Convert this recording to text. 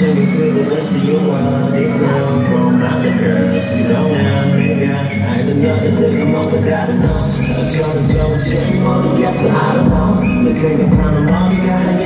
The best that's you are different from other girls You don't have me, girl 알던 여자들과 뭔가 다른 너 어쩌면 좋은지 that. I don't know 내 생각하면 머리가 한